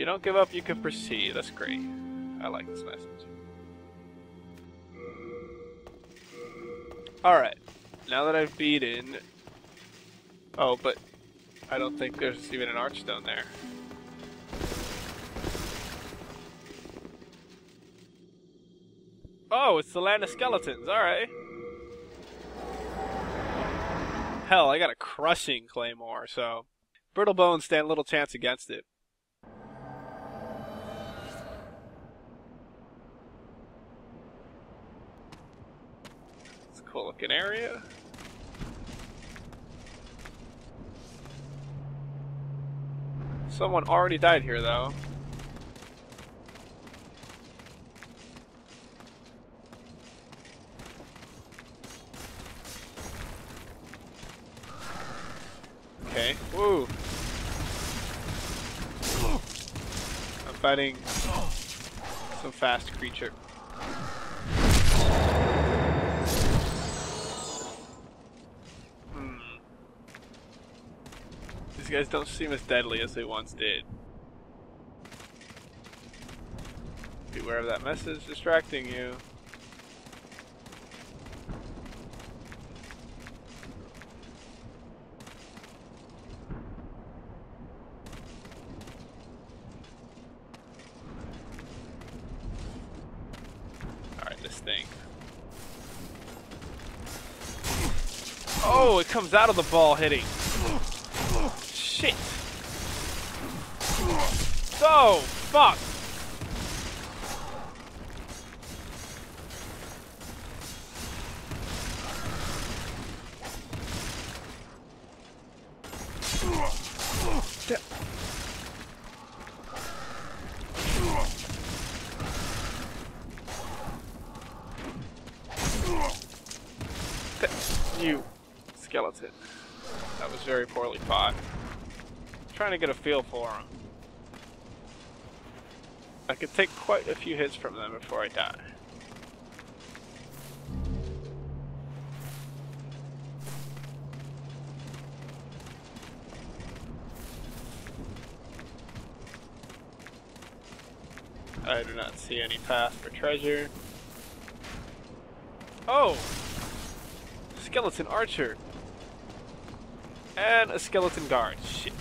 you don't give up, you can proceed. That's great. I like this message. Alright. Now that I've beaten... Oh, but I don't think there's even an archstone there. Oh, it's the land of skeletons. Alright. Hell, I got a crushing claymore, so... Brittle bones stand little chance against it. Cool looking area. Someone already died here, though. Okay. Woo! I'm fighting some fast creature. Guys don't seem as deadly as they once did. Beware of that message distracting you. Alright, this thing. Oh, it comes out of the ball hitting. Shit. So, fuck. You skeleton. That was very poorly fought. Trying to get a feel for them. I could take quite a few hits from them before I die. I do not see any path for treasure. Oh! Skeleton archer. And a skeleton guard. Shit.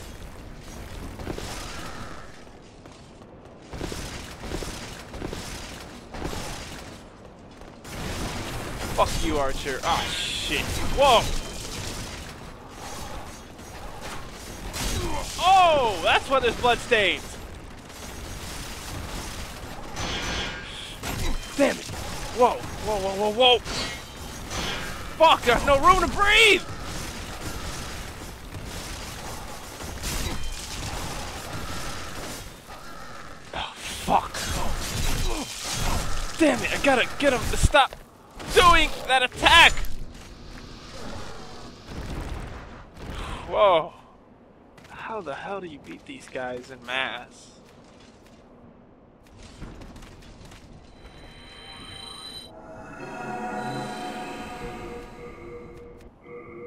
Fuck you, archer. Ah, shit. Whoa! Oh! That's why there's blood stains! Damn it! Whoa! Whoa, whoa, whoa, whoa! Fuck, there's no room to breathe! Oh, fuck. Damn it, I gotta get him to stop doing that attack! Whoa. How the hell do you beat these guys in mass?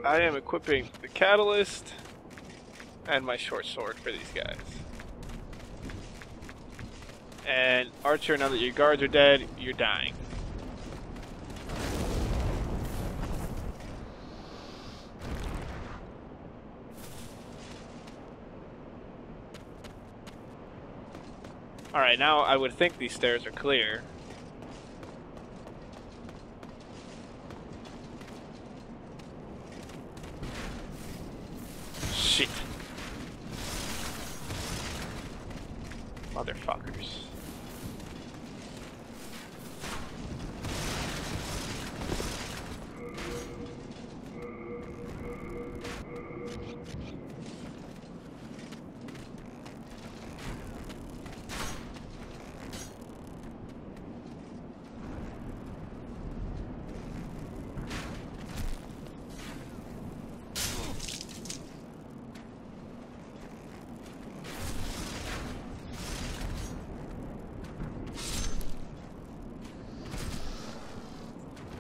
I am equipping the catalyst and my short sword for these guys. And Archer, now that your guards are dead, you're dying. Alright, now I would think these stairs are clear. Shit. Motherfuckers.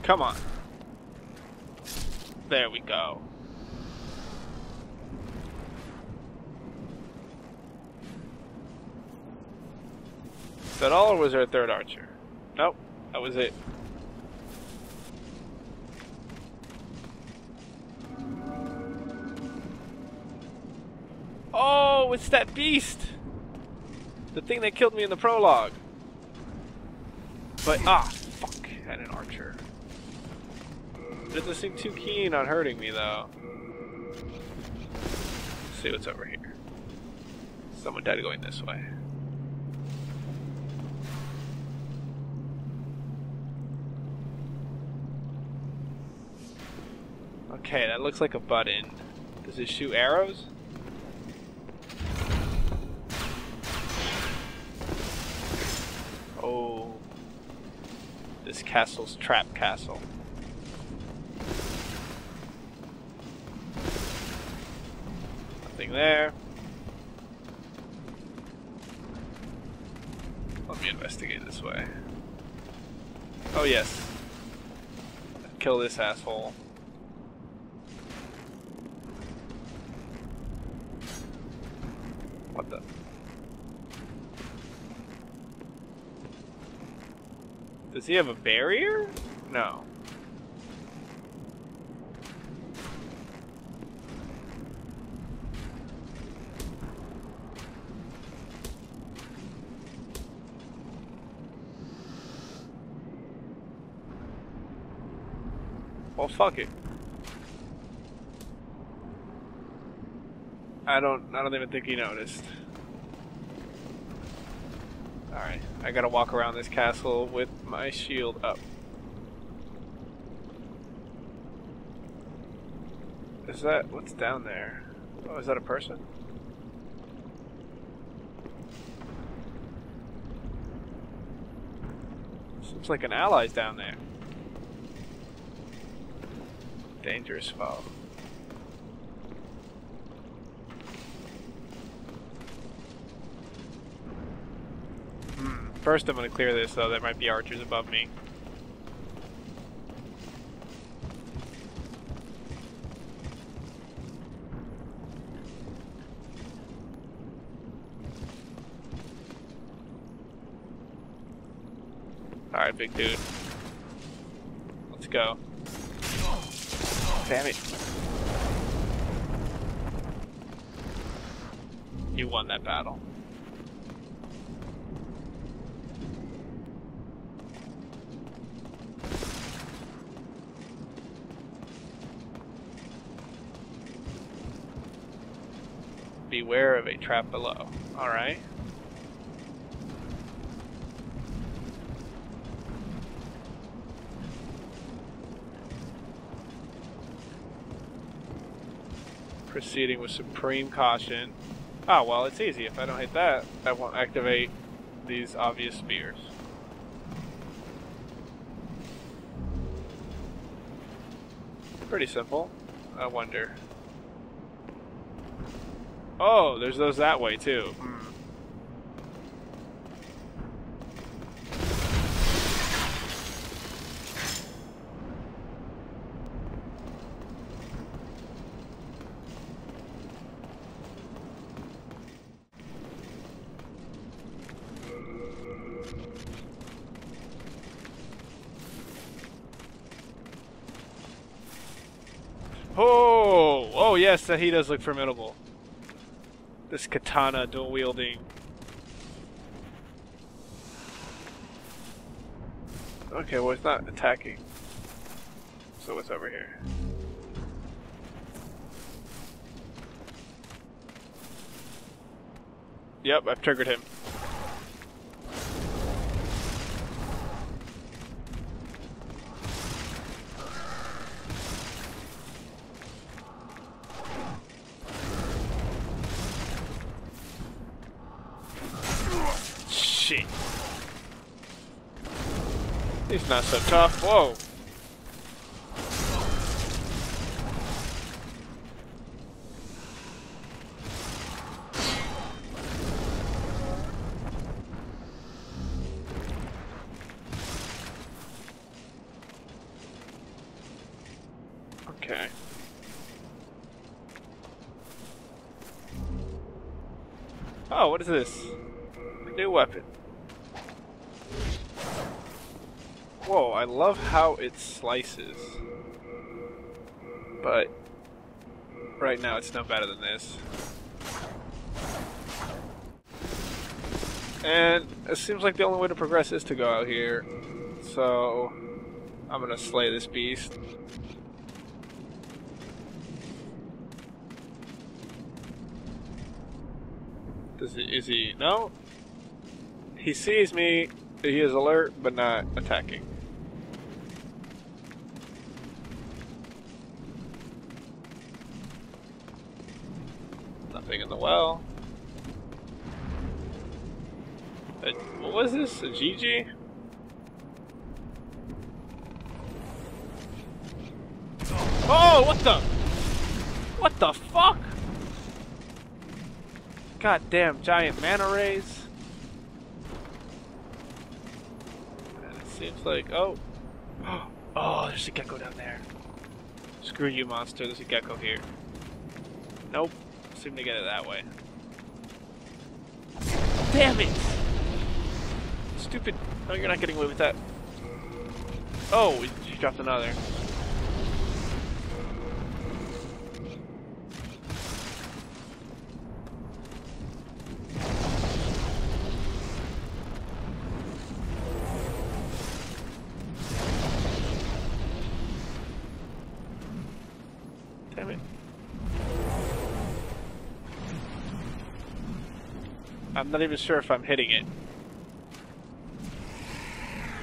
Come on. There we go. Is that all, or was there a third archer? Nope, that was it. Oh, it's that beast! The thing that killed me in the prologue. But, ah, fuck, had an archer. Doesn't seem too keen on hurting me, though. Let's see what's over here. Someone died going this way. Okay, that looks like a button. Does it shoot arrows? Oh. This castle's trap castle. Nothing there. Let me investigate this way. Oh yes. Kill this asshole. What the? Does he have a barrier? No. Well, fuck it. I don't. I don't even think he noticed. All right, I gotta walk around this castle with my shield up. Is that what's down there? Oh, is that a person? Seems like an ally's down there. Dangerous foe. Hmm. First I'm gonna clear this though, there might be archers above me. Alright, big dude. Let's go. Damn it. You won that battle. Beware of a trap below. Alright. Proceeding with supreme caution. Oh, well, it's easy. If I don't hit that, I won't activate these obvious spears. Pretty simple. I wonder. Oh, there's those that way too. Hmm. Oh, oh yes, he does look formidable. This katana dual wielding. Okay, well it's not attacking. So what's over here? Yep, I've triggered him. He's not so tough. Whoa. Okay. Oh, what is this? A new weapon. Whoa, I love how it slices. But right now it's no better than this. And it seems like the only way to progress is to go out here. So I'm gonna slay this beast. Does he, is he, no? He sees me, he is alert, but not attacking. Nothing in the well. A, what was this? A GG? Oh, what the? What the fuck? Goddamn giant manta rays. It seems like, oh. Oh, there's a gecko down there. Screw you, monster. There's a gecko here. Nope. Seem to get it that way. Damn it! Stupid. No, you're not getting away with that. Oh, you dropped another. Not even sure if I'm hitting it.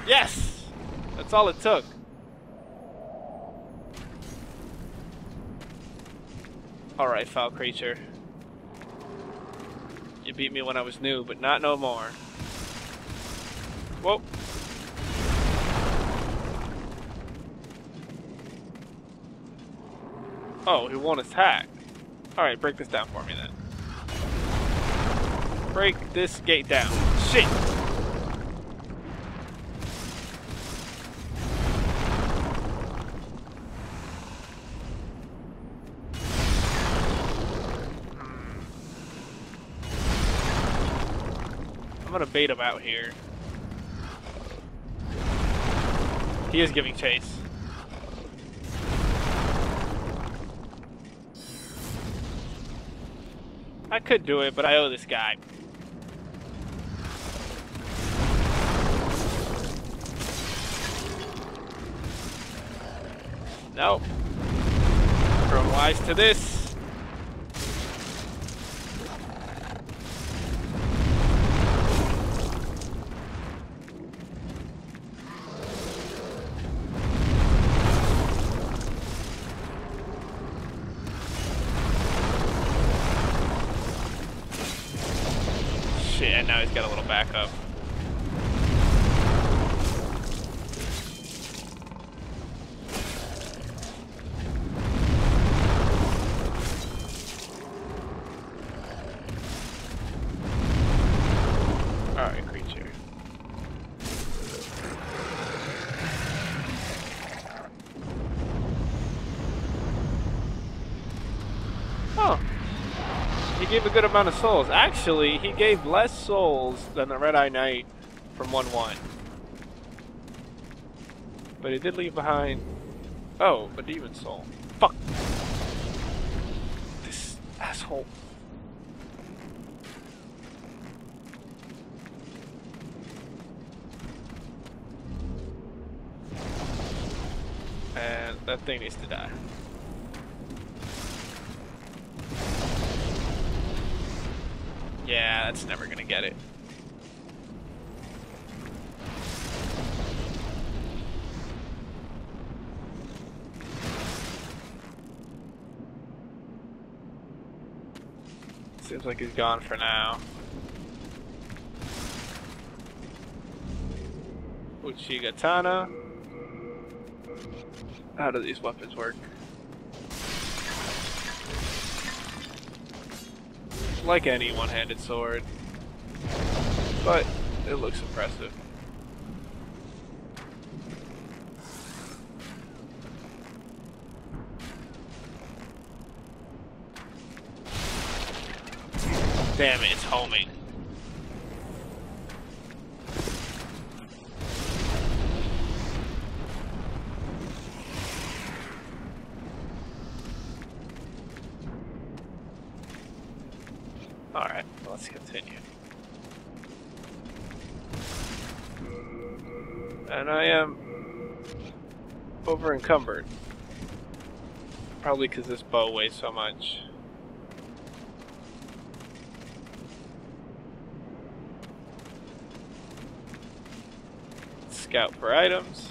Yes! That's all it took. Alright, foul creature. You beat me when I was new, but not no more. Whoa. Oh, he won't attack. Alright, break this down for me then. Break this gate down. Shit! Hmm. I'm gonna bait him out here. He is giving chase. I could do it, but I owe this guy. Nope. Grown wise to this. Shit, and now he's got a little backup. Good amount of souls. Actually, he gave less souls than the Red Eye Knight from 1-1. But he did leave behind... Oh, a demon soul. Fuck. This asshole. And that thing needs to die. Yeah, that's never gonna get it. Seems like he's gone for now. Uchigatana. How do these weapons work? Like any one-handed sword. But it looks impressive. Damn it, it's homing. continue. And I am over encumbered. Probably because this bow weighs so much. Scout for items.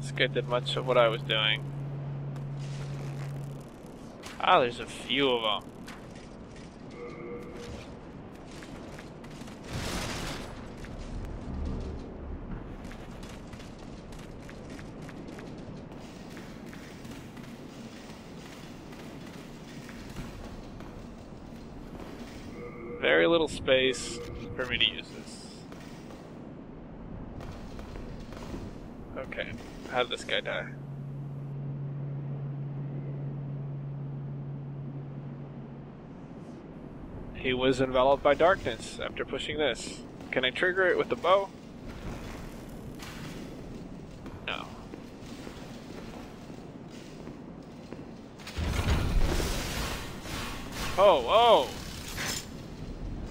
This guy did much of what I was doing. Ah, there's a few of them. Space for me to use this. Okay, how did this guy die? He was enveloped by darkness after pushing this. Can I trigger it with the bow? No. Oh, oh!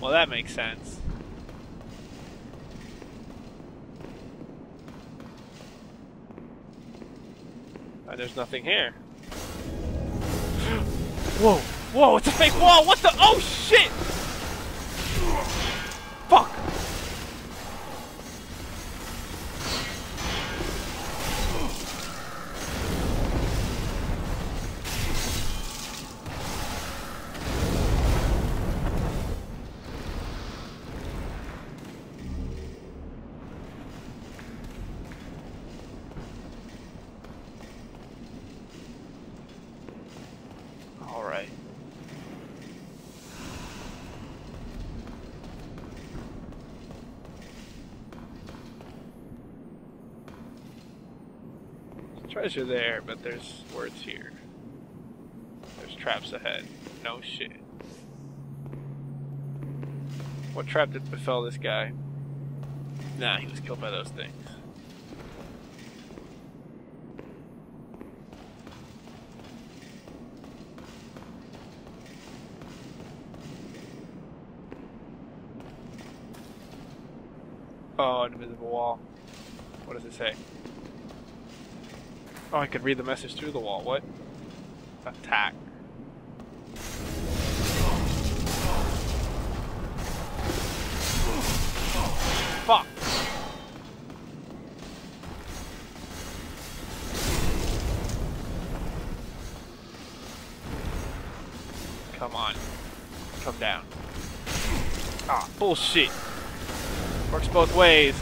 Well, that makes sense. Uh, there's nothing here. Whoa! Whoa, it's a fake wall! What the? Oh, shit! Treasure there, but there's words here. There's traps ahead. No shit. What trap did befell this guy? Nah, he was killed by those things. Oh, an invisible wall. What does it say? Oh, I could read the message through the wall. What? Attack. Fuck! Come on. Come down. Ah, bullshit. Works both ways.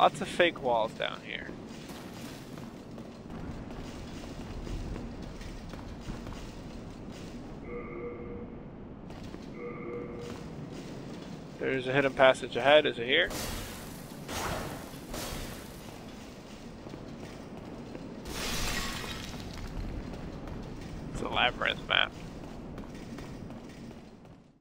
Lots of fake walls down here. There's a hidden passage ahead. Is it here?